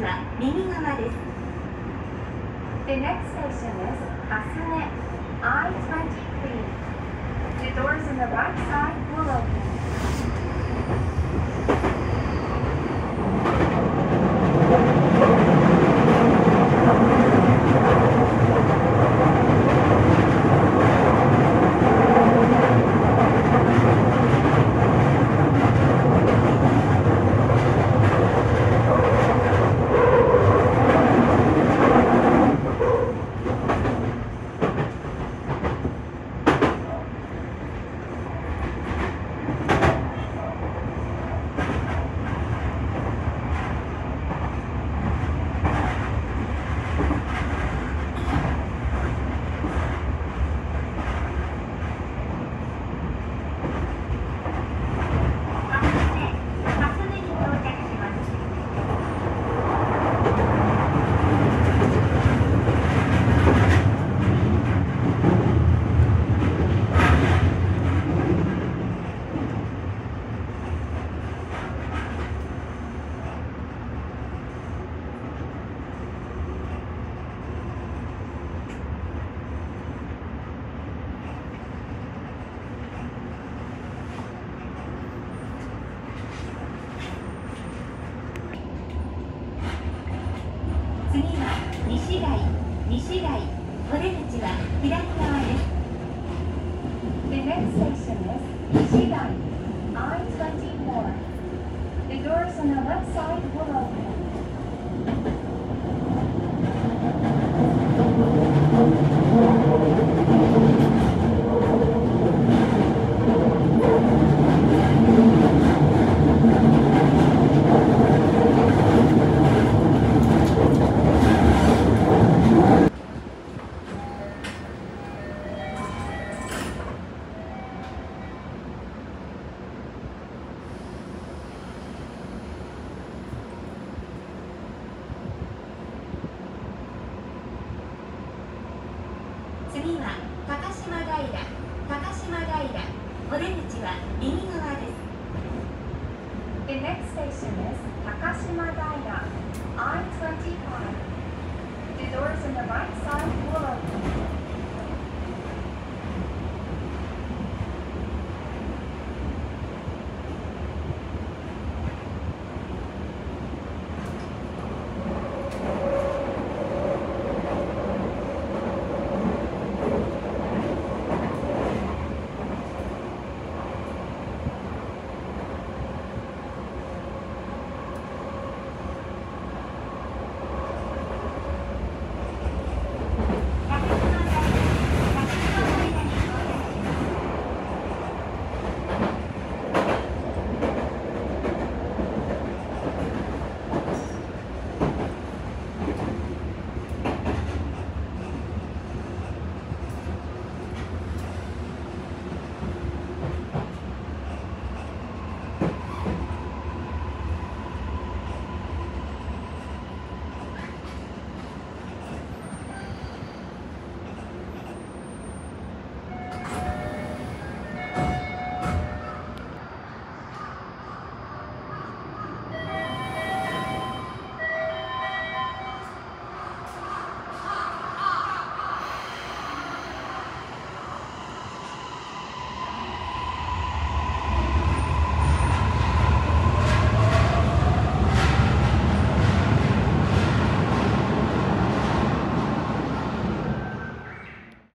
次は右側です。The next station is Asune I-23. The doors on the right side will open. 西街西街お出口は左側です The next station is 西街 I-24 The doors on the left side will open The doors on the right side